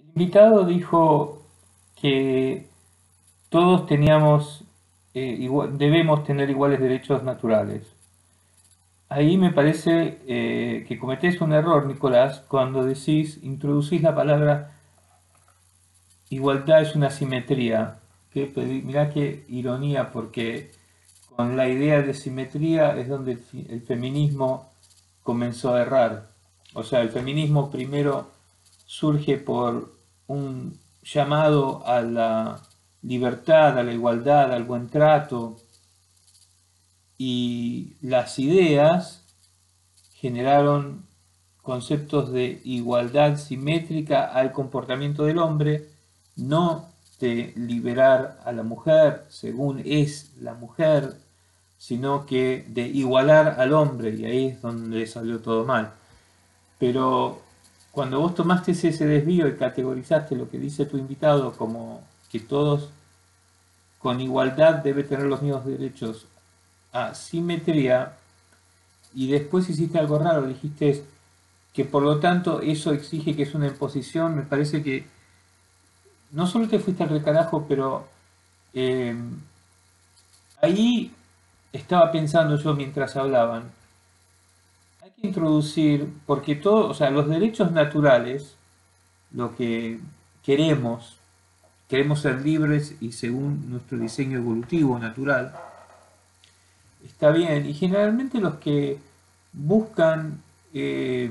El invitado dijo que todos teníamos, eh, debemos tener iguales derechos naturales. Ahí me parece eh, que cometés un error, Nicolás, cuando decís, introducís la palabra igualdad es una simetría. Que, mirá qué ironía, porque con la idea de simetría es donde el feminismo comenzó a errar. O sea, el feminismo primero surge por un llamado a la libertad, a la igualdad, al buen trato, y las ideas generaron conceptos de igualdad simétrica al comportamiento del hombre, no de liberar a la mujer según es la mujer, sino que de igualar al hombre, y ahí es donde salió todo mal. Pero cuando vos tomaste ese desvío y categorizaste lo que dice tu invitado como que todos con igualdad deben tener los mismos derechos a simetría, y después hiciste algo raro, dijiste que por lo tanto eso exige que es una imposición, me parece que no solo te fuiste al recarajo, pero eh, ahí estaba pensando yo mientras hablaban, introducir, porque todo, o sea, los derechos naturales, lo que queremos, queremos ser libres y según nuestro diseño evolutivo natural, está bien, y generalmente los que buscan eh,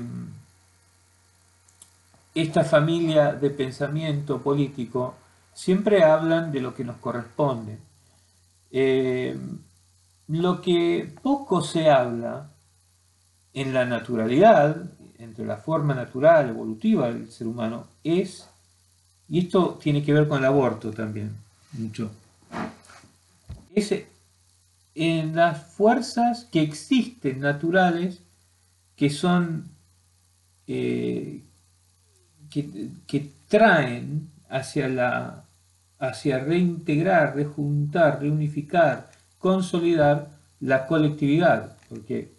esta familia de pensamiento político siempre hablan de lo que nos corresponde. Eh, lo que poco se habla en la naturalidad, entre la forma natural, evolutiva del ser humano, es, y esto tiene que ver con el aborto también, mucho, es en las fuerzas que existen naturales, que son, eh, que, traen hacia la hacia reintegrar, rejuntar, reunificar, consolidar la colectividad, porque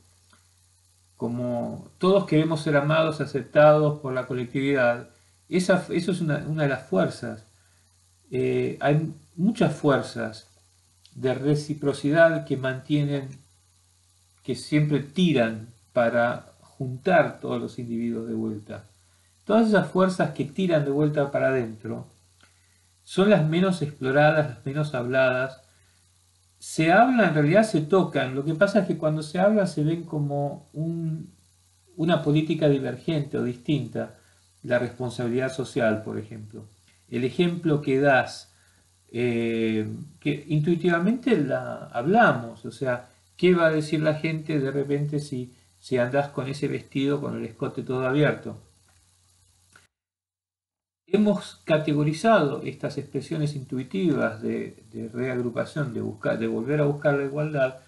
como todos queremos ser amados, aceptados por la colectividad, esa, eso es una, de las fuerzas. Eh, hay muchas fuerzas de reciprocidad que mantienen, que siempre tiran para juntar todos los individuos de vuelta. Todas esas fuerzas que tiran de vuelta para adentro son las menos exploradas, las menos habladas, se habla, en realidad se tocan. Lo que pasa es que cuando se habla se ven como una política divergente o distinta. La responsabilidad social, por ejemplo. El ejemplo que das, eh, que intuitivamente la hablamos, o sea, ¿qué va a decir la gente de repente si, si andás con ese vestido con el escote todo abierto? Hemos categorizado estas expresiones intuitivas de, reagrupación, de, buscar, de volver a buscar la igualdad,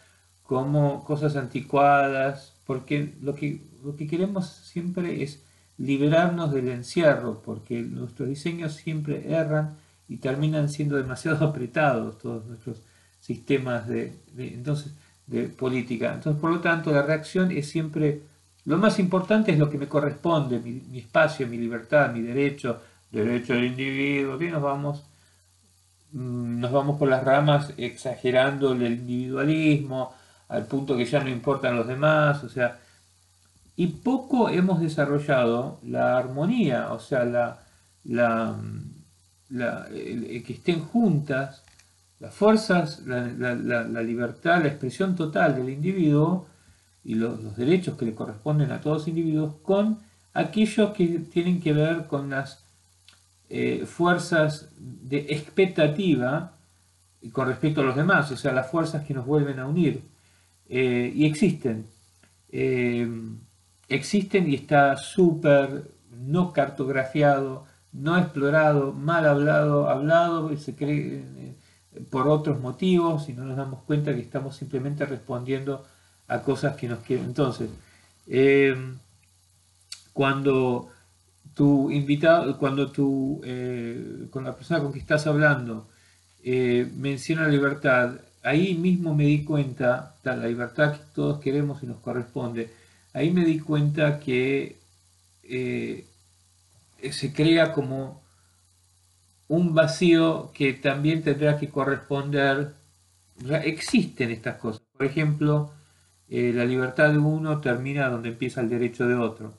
como cosas anticuadas, porque lo que, lo que queremos siempre es liberarnos del encierro, porque nuestros diseños siempre erran y terminan siendo demasiado apretados todos nuestros sistemas de, entonces, de política. Entonces, por lo tanto, la reacción es siempre, lo más importante es lo que me corresponde, mi espacio, mi libertad, mi derecho, derecho del individuo, y nos vamos, mm, nos vamos por las ramas exagerando el individualismo al punto que ya no importan los demás, o sea, y poco hemos desarrollado la armonía, o sea, la, la, que estén juntas las fuerzas, la, libertad, la expresión total del individuo y los, los derechos que le corresponden a todos los individuos con aquellos que tienen que ver con las eh, fuerzas de expectativa con respecto a los demás, o sea, las fuerzas que nos vuelven a unir. Eh, y existen. Eh, existen y está súper no cartografiado, no explorado, mal hablado, hablado, se cree por otros motivos y no nos damos cuenta que estamos simplemente respondiendo a cosas que nos quieren. Entonces, cuando tu invitado, cuando tú, eh, con la persona con que estás hablando, eh, menciona libertad, ahí mismo me di cuenta, la libertad que todos queremos y nos corresponde, ahí me di cuenta que eh, se crea como un vacío que también tendrá que corresponder. Existen estas cosas. Por ejemplo, eh, la libertad de uno termina donde empieza el derecho de otro.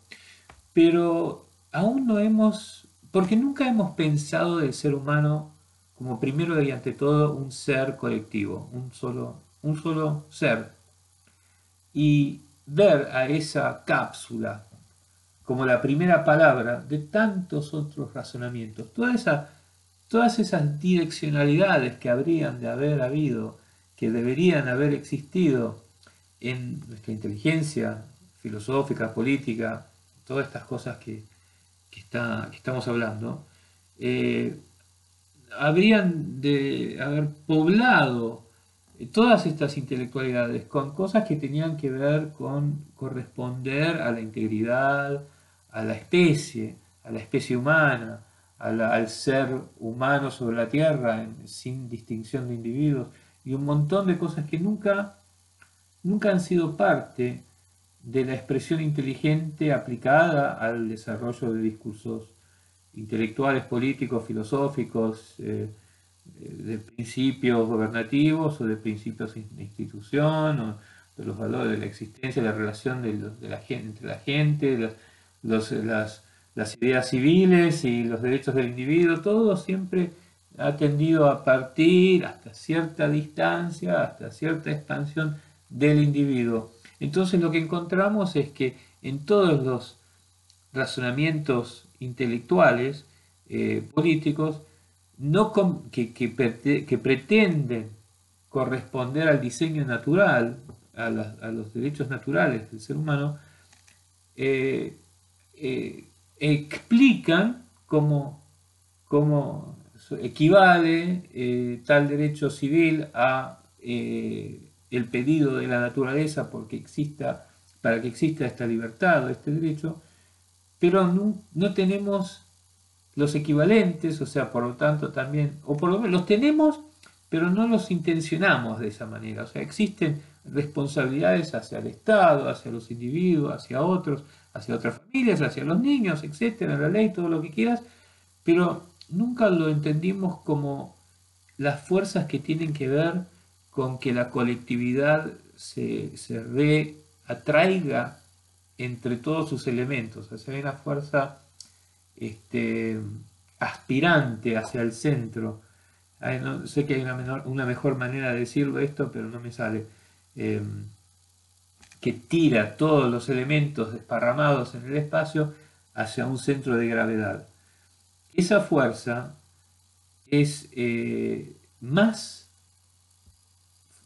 Pero aún no hemos, porque nunca hemos pensado del ser humano como primero y ante todo un ser colectivo, un solo, un solo ser. Y ver a esa cápsula como la primera palabra de tantos otros razonamientos, todas esas direccionalidades que habrían de haber habido, que deberían haber existido en nuestra inteligencia filosófica, política, todas estas cosas que, está, estamos hablando, eh, habrían de haber poblado todas estas intelectualidades con cosas que tenían que ver con corresponder a la integridad, a la especie, a la especie humana, al ser humano sobre la tierra, sin distinción de individuos, y un montón de cosas que nunca, nunca han sido parte de la expresión inteligente aplicada al desarrollo de discursos intelectuales, políticos, filosóficos, eh, de principios gobernativos o de principios de institución, de los valores de la existencia, la relación de, la gente, entre la gente, las ideas civiles y los derechos del individuo, todo siempre ha tendido a partir hasta cierta distancia, hasta cierta expansión del individuo. Entonces lo que encontramos es que en todos los razonamientos intelectuales, eh, políticos, que, pretenden corresponder al diseño natural, a, los derechos naturales del ser humano, eh, eh, explican cómo equivale tal derecho civil a el pedido de la naturaleza porque exista, para que exista esta libertad o este derecho, pero no, tenemos los equivalentes, o sea, por lo tanto también, o por lo menos los tenemos, pero no los intencionamos de esa manera, o sea, existen responsabilidades hacia el Estado, hacia los individuos, hacia otros, hacia otras familias, hacia los niños, etcétera, la ley, todo lo que quieras, pero nunca lo entendimos como las fuerzas que tienen que ver con que la colectividad se, se reatraiga entre todos sus elementos, o sea, hay una fuerza este, aspirante hacia el centro. no, sé que hay una, mejor manera de decirlo esto, pero no me sale. Em, que tira todos los elementos desparramados en el espacio hacia un centro de gravedad. Esa fuerza es eh, más,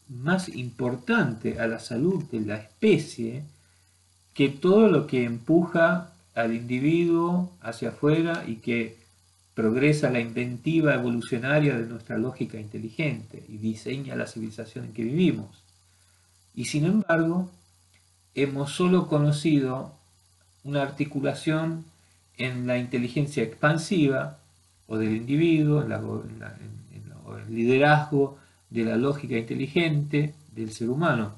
más importante a la salud de la especie que todo lo que empuja al individuo hacia afuera y que progresa la inventiva evolucionaria de nuestra lógica inteligente y diseña la civilización en que vivimos. Y sin embargo, hemos solo conocido una articulación en la inteligencia expansiva o del individuo, en, el liderazgo de la lógica inteligente del ser humano.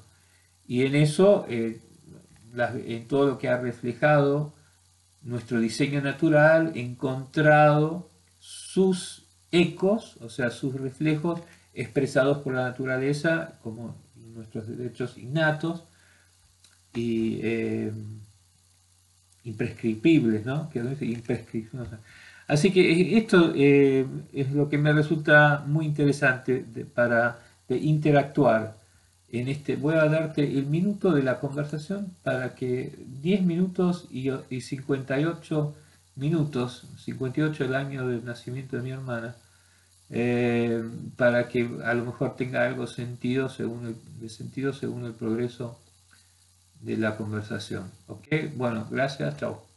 Y en eso eh, en todo lo que ha reflejado nuestro diseño natural, encontrado sus ecos, o sea, sus reflejos expresados por la naturaleza como nuestros derechos innatos y eh, imprescriptibles, ¿no? Así que esto eh, es lo que me resulta muy interesante para interactuar en este, voy a darte el minuto de la conversación para que 10 minutos y, 58 minutos, 58 el año del nacimiento de mi hermana, eh, para que a lo mejor tenga algo sentido según el, de sentido según el progreso de la conversación. ¿Ok? Bueno, gracias, chao.